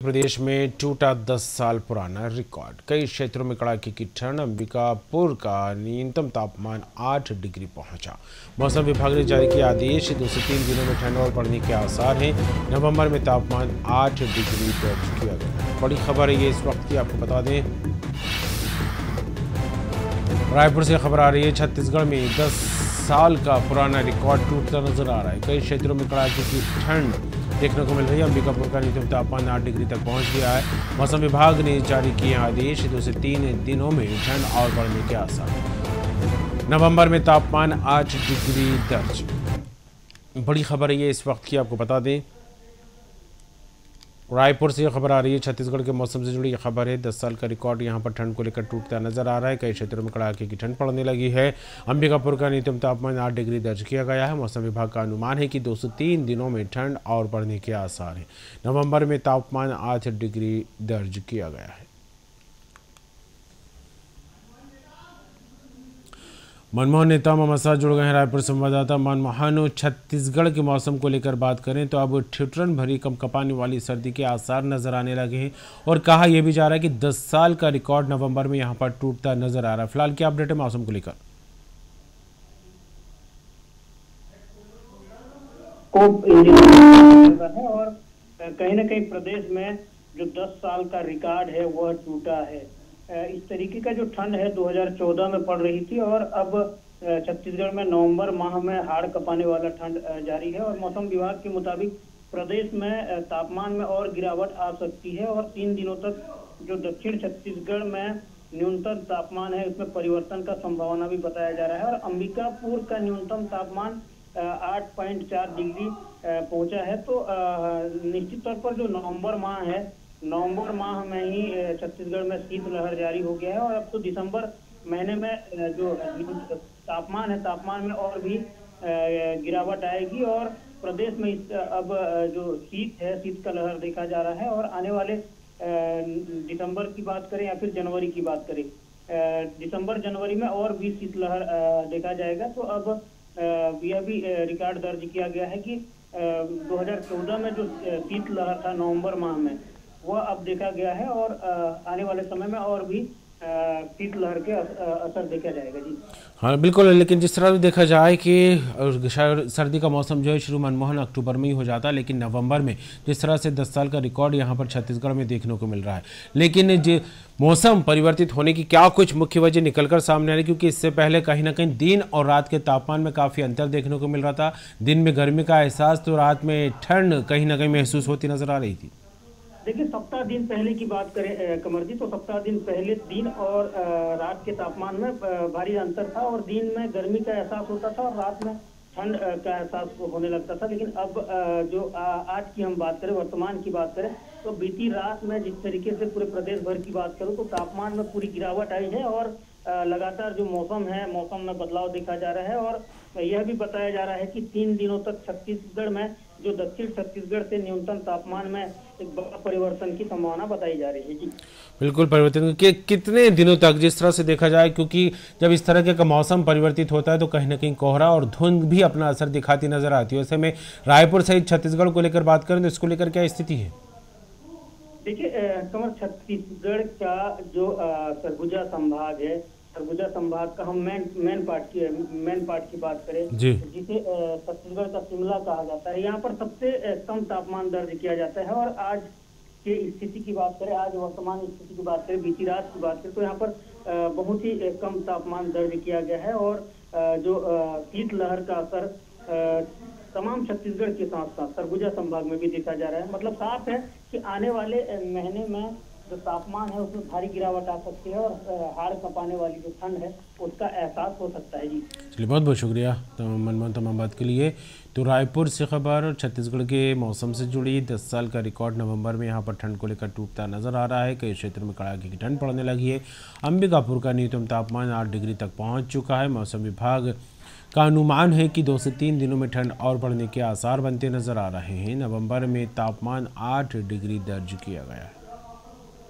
प्रदेश में टूटा 10 साल पुराना रिकॉर्ड। कई क्षेत्रों में कड़ाके की ठंड अंबिकापुर का न्यूनतम तापमान 8 डिग्री पहुँचा। मौसम विभाग ने जारी किया आदेश, दो से तीन दिनों में ठंड और बढ़ने के आसार हैं। नवंबर में तापमान 8 डिग्री दर्ज किया गया बड़ी खबर है ये, इस वक्त की आपको बता दें। रायपुर से खबर आ रही है, छत्तीसगढ़ में 10 साल का पुराना रिकॉर्ड टूटता नज़र आ रहा है। कई क्षेत्रों में कड़ाके की ठंड। देखने को मिल रही है। अंबिकापुर का न्यूनतम तापमान आठ डिग्री तक पहुँच गया है। मौसम विभाग ने जारी किए आदेश दो से तीन दिनों में ठंड और बढ़ने के आसार। नवंबर में तापमान आठ डिग्री दर्ज। बड़ी खबर ये इस वक्त की आपको बता दें। रायपुर से यह खबर आ रही है, छत्तीसगढ़ के मौसम से जुड़ी यह खबर है। दस साल का रिकॉर्ड यहाँ पर ठंड को लेकर टूटता नज़र आ रहा है। कई क्षेत्रों में कड़ाके की ठंड पड़ने लगी है। अंबिकापुर का न्यूनतम तापमान आठ डिग्री दर्ज किया गया है। मौसम विभाग का अनुमान है कि दो से तीन दिनों में ठंड और बढ़ने के आसार हैं। नवंबर में तापमान आठ डिग्री दर्ज किया गया है। मनमोहन नेता मोहम्मद साहब जुड़ गए हैं रायपुर संवाददाता। मनमोहन छत्तीसगढ़ के मौसम को लेकर बात करें तो अब ठिठुरन भरी कम वाली सर्दी के आसार नज़र आने लगे हैं और कहा यह भी जा रहा है कि 10 साल का रिकॉर्ड नवंबर में यहाँ पर टूटता नज़र आ रहा है। फ़िलहाल क्या अपडेट है मौसम को लेकर। कहीं ना कहीं प्रदेश में जो 10 साल का रिकॉर्ड है, वह टूटा है। इस तरीके का जो ठंड है 2014 में पड़ रही थी और अब छत्तीसगढ़ में नवंबर माह में हाड़ कपाने वाला ठंड जारी है और मौसम विभाग के मुताबिक प्रदेश में तापमान में और गिरावट आ सकती है और तीन दिनों तक जो दक्षिण छत्तीसगढ़ में न्यूनतम तापमान है उसमें परिवर्तन का संभावना भी बताया जा रहा है और अंबिकापुर का न्यूनतम तापमान आठ पॉइंट चार डिग्री पहुँचा है। तो निश्चित तौर पर जो नवंबर माह है नवंबर माह में ही छत्तीसगढ़ में शीतलहर जारी हो गया है और अब तो दिसंबर महीने में जो तापमान है, तापमान में और भी गिरावट आएगी और प्रदेश में अब जो शीत है, शीत का लहर देखा जा रहा है और आने वाले दिसंबर की बात करें या फिर जनवरी की बात करें दिसंबर, जनवरी में और भी शीतलहर देखा जाएगा। तो अब यह भी रिकॉर्ड दर्ज किया गया है कि 2014 में जो शीतलहर था नवंबर माह में वह अब देखा गया है और आने वाले समय में और भी शीतलहर के असर देखा जाएगा, जी। हाँ बिल्कुल, लेकिन जिस तरह भी देखा जाए कि सर्दी का मौसम जो है शुरू मनमोहन अक्टूबर में ही हो जाता है, लेकिन नवंबर में जिस तरह से 10 साल का रिकॉर्ड यहाँ पर छत्तीसगढ़ में देखने को मिल रहा है। लेकिन जो, मौसम परिवर्तित होने की क्या कुछ मुख्य वजह निकलकर सामने आ रही क्योंकि इससे पहले कहीं ना कहीं दिन और रात के तापमान में काफ़ी अंतर देखने को मिल रहा था। दिन में गर्मी का एहसास तो रात में ठंड कहीं ना कहीं महसूस होती नज़र आ रही थी। देखिए, सप्ताह दिन पहले की बात करें कमर जी तो सप्ताह दिन पहले दिन और रात के तापमान में भारी अंतर था और दिन में गर्मी का एहसास होता था और रात में ठंड का एहसास होने लगता था। लेकिन अब जो आज की हम बात करें, वर्तमान की बात करें तो बीती रात में जिस तरीके से पूरे प्रदेश भर की बात करूँ तो तापमान में पूरी गिरावट आई है और लगातार जो मौसम है, मौसम में बदलाव देखा जा रहा है और यह भी बताया जा रहा है कि तीन दिनों तक छत्तीसगढ़ में जो दक्षिण छत्तीसगढ़ से न्यूनतम तापमान में एक बड़ा परिवर्तन की संभावना बताई जा रही है जी। बिल्कुल परिवर्तन कि कितने दिनों तक जिस तरह से देखा जाए क्योंकि जब इस तरह का मौसम परिवर्तित होता है तो कहीं ना कहीं कोहरा और धुंध भी अपना असर दिखाती नज़र आती है। वैसे में रायपुर सहित छत्तीसगढ़ को लेकर बात करें तो इसको लेकर क्या स्थिति है? देखिए कमर छत्तीसगढ़ का जो सरगुजा संभाग है सरगुजा संभाग का हम मेन मेन पार्ट की मेन पार्ट की बात करें जी। जिसे छत्तीसगढ़ का शिमला कहा जाता है। यहाँ पर सबसे कम तापमान दर्ज किया जाता है और आज की स्थिति की बात करें आज वर्तमान स्थिति की बात करें बीती रात की बात करें तो यहाँ पर बहुत ही कम तापमान दर्ज किया गया है और जो शीतलहर का असर तमाम छत्तीसगढ़ के साथ साथ सरगुजा संभाग में भी देखा जा रहा है। मतलब साफ़ है कि आने वाले महीने में जो तापमान है उसमें भारी गिरावट आ सकती है और हाड़ कपाने वाली जो ठंड है, उसका एहसास हो सकता है, जी। चलिए, बहुत बहुत शुक्रिया तमाम, मनमोहन तमाम बात के लिए। तो रायपुर से खबर, छत्तीसगढ़ के मौसम से जुड़ी 10 साल का रिकॉर्ड नवंबर में यहाँ पर ठंड को लेकर टूटता नज़र आ रहा है। कई क्षेत्र में कड़ाके की ठंड पड़ने लगी है। अंबिकापुर का न्यूनतम तापमान आठ डिग्री तक पहुँच चुका है। मौसम विभाग का अनुमान है कि दो से तीन दिनों में ठंड और बढ़ने के आसार बनते नज़र आ रहे हैं। नवंबर में तापमान आठ डिग्री दर्ज किया गया है।